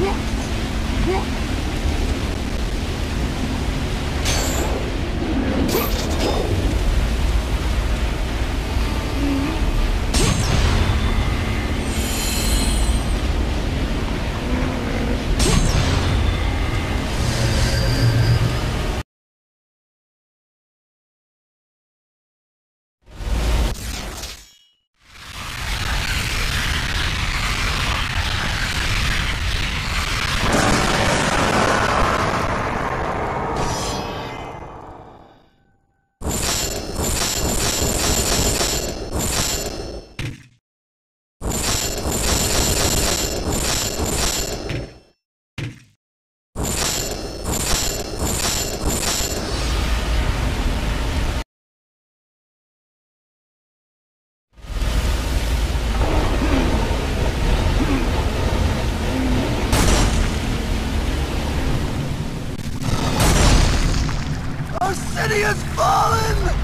Yeah. City has fallen!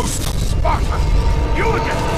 Ghost of Sparta! You again!